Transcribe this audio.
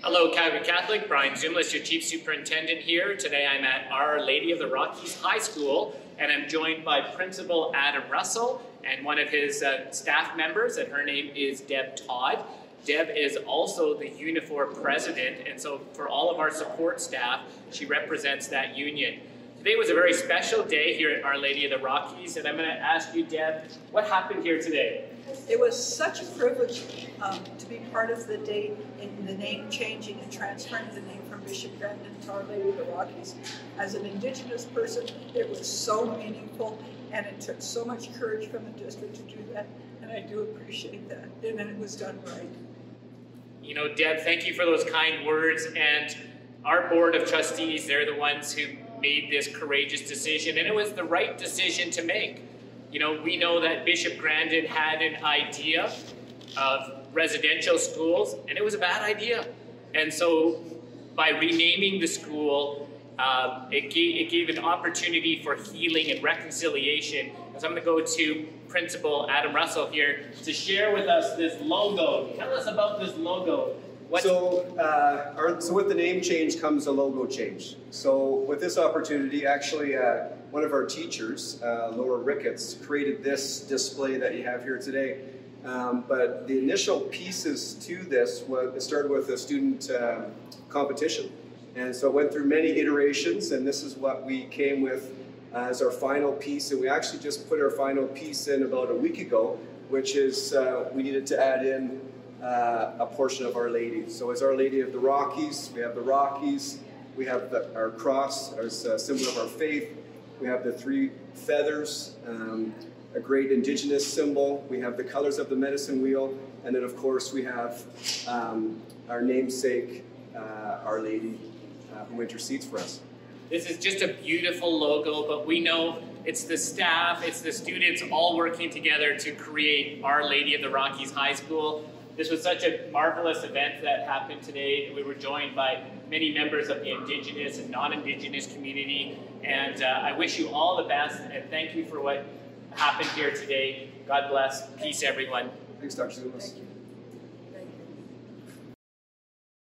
Hello, Calgary Catholic. Bryan Szumlas, your Chief Superintendent here. Today I'm at Our Lady of the Rockies High School, and I'm joined by Principal Adam Russell and one of his uh, staff members, and her name is Deb Todd. Deb is also the Unifor president, and so for all of our support staff, she represents that union. Today was a very special day here at Our Lady of the Rockies, and I'm going to ask you, Deb, what happened here today? It was such a privilege um, to be part of the day in the name changing and transferring the name from Bishop Grandin to Our Lady of the Rockies. As an Indigenous person, it was so meaningful, and it took so much courage from the district to do that, and I do appreciate that, and it was done right. You know, Deb, thank you for those kind words, and our Board of Trustees, they're the ones who made this courageous decision, and it was the right decision to make. You know, we know that Bishop Grandin had an idea of residential schools, and it was a bad idea. And so, by renaming the school, uh, it, gave, it gave an opportunity for healing and reconciliation. So, I'm going to go to Principal Adam Russell here to share with us this logo. Tell us about this logo. What? So, uh, our, so with the name change comes a logo change. So with this opportunity, actually, uh, one of our teachers, uh, Laura Ricketts, created this display that you have here today. Um, but the initial pieces to this was, started with a student um, competition. And so it went through many iterations, and this is what we came with as our final piece. And we actually just put our final piece in about a week ago, which is uh, we needed to add in uh, a portion of Our Lady. So as Our Lady of the Rockies, we have the Rockies, we have the, our cross as a symbol of our faith, we have the three feathers, um, a great indigenous symbol, we have the colors of the medicine wheel, and then of course we have um, our namesake, uh, Our Lady, uh, who intercedes for us. This is just a beautiful logo, but we know it's the staff, it's the students all working together to create Our Lady of the Rockies High School. This was such a marvelous event that happened today. We were joined by many members of the Indigenous and non-Indigenous community, and uh, I wish you all the best, and thank you for what happened here today. God bless. Peace, everyone. Thanks, Dr.